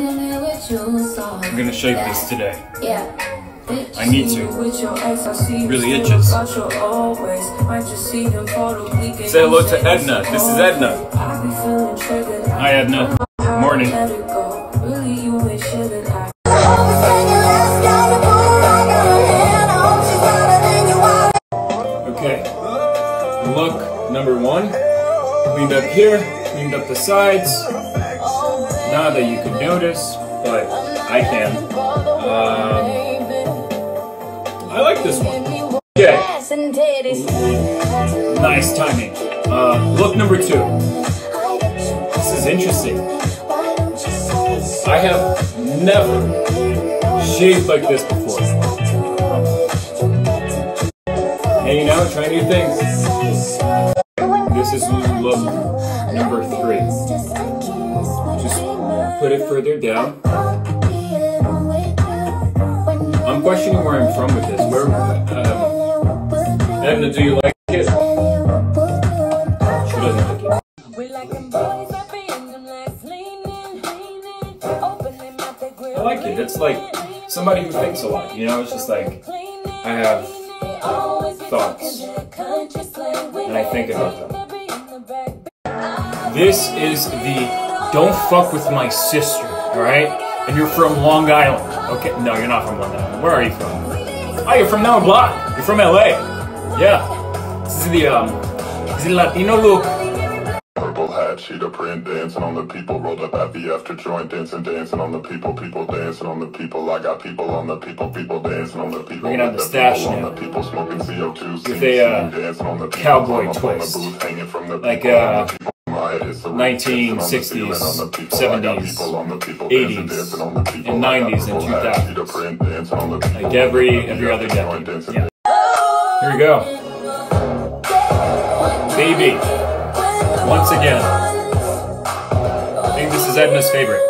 I'm gonna shave this today. Yeah. I need to. Really itches. Say hello to Edna. This is Edna. Hi, Edna. Morning. Okay. Look number one. Cleaned up here, cleaned up the sides. Not that you could notice, but I can. Um, I like this one. Okay. Nice timing. Uh, look number two. This is interesting. I have never shaved like this before. Hey, you know, try new things. This is look number three. Just put it further down. I'm questioning where I'm from with this. Where, um, Edna, do you like it? She doesn't like it. I like it. It's like somebody who thinks a lot. You know, it's just like I have thoughts and I think about them. This is the don't fuck with my sister, alright? And you're from Long Island. Okay, no, you're not from Long Island. Where are you from? Oh, you're from Noah Block. You're from LA. Yeah. This is the, um, this is the Latino look. Purple hat, cheetah print, dancing on the people. Rolled up at the after joint, dancing, dancing on the people. People dancing on the people. I got people on the people. People dancing on the people. Bringing out the stash people now. On the people smoking CO2. With a, uh, singing, dancing on the cowboy Climb up on the twist. booth, hanging from the Like, uh, 1960s, dancing on the people. I got 70s, people on the people, 80s, dancing, dancing on the people. and 90s and 2000s. cheetah print, dancing on the people. Like every- every other decade. Yeah. Here we go. Baby. Once again. I think this is Edna's favorite.